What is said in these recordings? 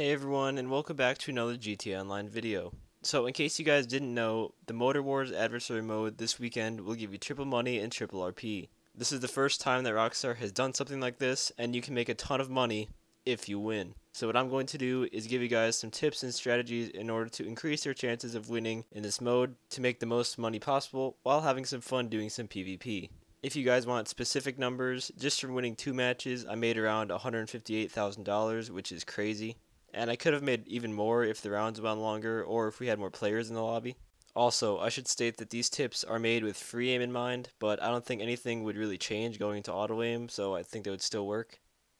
Hey everyone, and welcome back to another GTA Online video. So, in case you guys didn't know, the Motor Wars Adversary Mode this weekend will give you triple money and triple RP. This is the first time that Rockstar has done something like this, and you can make a ton of money if you win. So what I'm going to do is give you guys some tips and strategies in order to increase your chances of winning in this mode to make the most money possible while having some fun doing some PvP. If you guys want specific numbers, just from winning two matches, I made around $158,000, which is crazy. And I could have made even more if the rounds went longer or if we had more players in the lobby. Also, I should state that these tips are made with free aim in mind, but I don't think anything would really change going into auto aim, so I think they would still work.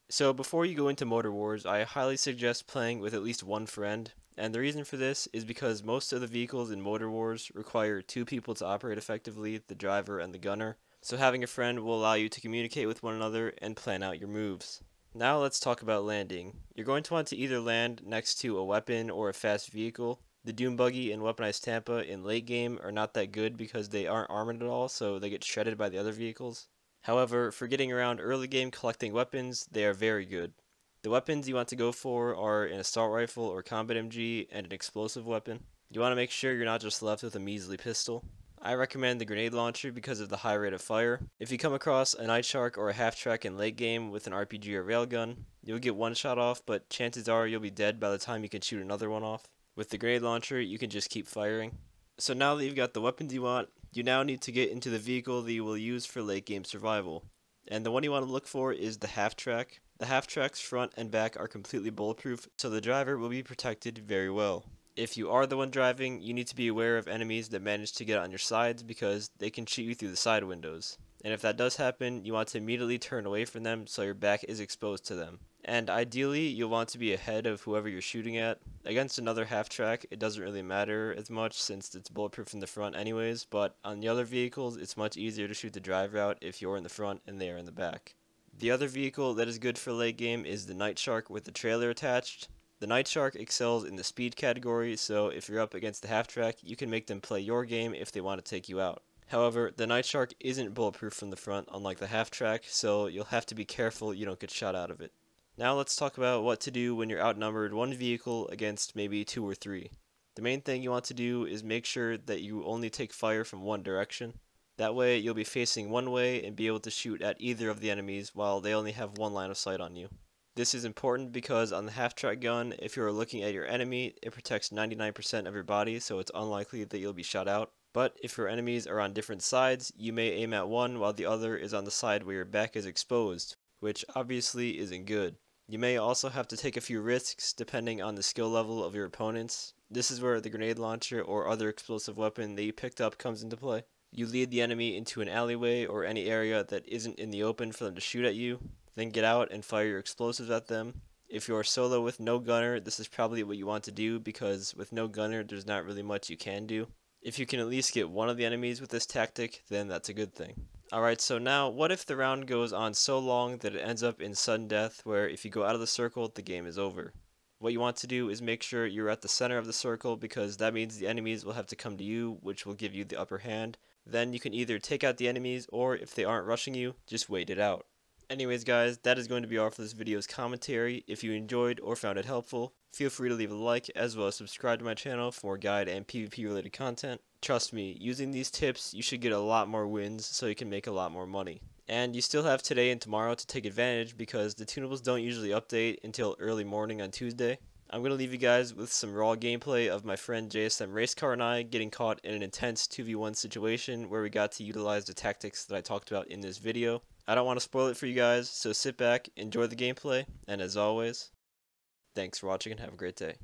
So before you go into Motor Wars, I highly suggest playing with at least one friend, and the reason for this is because most of the vehicles in Motor Wars require two people to operate effectively, the driver and the gunner, so having a friend will allow you to communicate with one another and plan out your moves. Now let's talk about landing. You're going to want to either land next to a weapon or a fast vehicle. The Doom Buggy and Weaponized Tampa in late game are not that good because they aren't armored at all, so they get shredded by the other vehicles. However, for getting around early game collecting weapons, they are very good. The weapons you want to go for are an assault rifle or combat MG and an explosive weapon. You want to make sure you're not just left with a measly pistol. I recommend the grenade launcher because of the high rate of fire. If you come across a Nightshark or a half track in late game with an RPG or railgun, you'll get one shot off, but chances are you'll be dead by the time you can shoot another one off. With the grenade launcher, you can just keep firing. So now that you've got the weapons you want, you now need to get into the vehicle that you will use for late game survival. And the one you want to look for is the half track. The half track's front and back are completely bulletproof, so the driver will be protected very well if you are the one driving, you need to be aware of enemies that manage to get on your sides because they can shoot you through the side windows. And if that does happen, you want to immediately turn away from them so your back is exposed to them. And ideally, you'll want to be ahead of whoever you're shooting at. Against another half track, it doesn't really matter as much since it's bulletproof in the front anyways, but on the other vehicles, it's much easier to shoot the drive out if you're in the front and they are in the back. The other vehicle that is good for late game is the Nightshark with the trailer attached. The Nightshark excels in the speed category, so if you're up against the half track, you can make them play your game if they want to take you out. However, the Nightshark isn't bulletproof from the front, unlike the half track, so you'll have to be careful you don't get shot out of it. Now let's talk about what to do when you're outnumbered one vehicle against maybe two or three. The main thing you want to do is make sure that you only take fire from one direction. That way you'll be facing one way and be able to shoot at either of the enemies while they only have one line of sight on you. This is important because on the half-track gun, if you are looking at your enemy, it protects 99% of your body, so it's unlikely that you'll be shot out. But if your enemies are on different sides, you may aim at one while the other is on the side where your back is exposed, which obviously isn't good. You may also have to take a few risks depending on the skill level of your opponents. This is where the grenade launcher or other explosive weapon that you picked up comes into play. You lead the enemy into an alleyway or any area that isn't in the open for them to shoot at you. Then get out and fire your explosives at them. If you're solo with no gunner, this is probably what you want to do because with no gunner, there's not really much you can do. If you can at least get one of the enemies with this tactic, then that's a good thing. Alright, so now, what if the round goes on so long that it ends up in sudden death, where if you go out of the circle, the game is over? What you want to do is make sure you're at the center of the circle because that means the enemies will have to come to you, which will give you the upper hand. Then you can either take out the enemies, or if they aren't rushing you, just wait it out. Anyways guys, that is going to be all for this video's commentary. If you enjoyed or found it helpful, feel free to leave a like as well as subscribe to my channel for more guide and PvP related content. Trust me, using these tips, you should get a lot more wins so you can make a lot more money. And you still have today and tomorrow to take advantage because the tunables don't usually update until early morning on Tuesday. I'm going to leave you guys with some raw gameplay of my friend JSM Racecar and I getting caught in an intense 2v1 situation where we got to utilize the tactics that I talked about in this video. I don't want to spoil it for you guys, so sit back, enjoy the gameplay, and as always, thanks for watching and have a great day.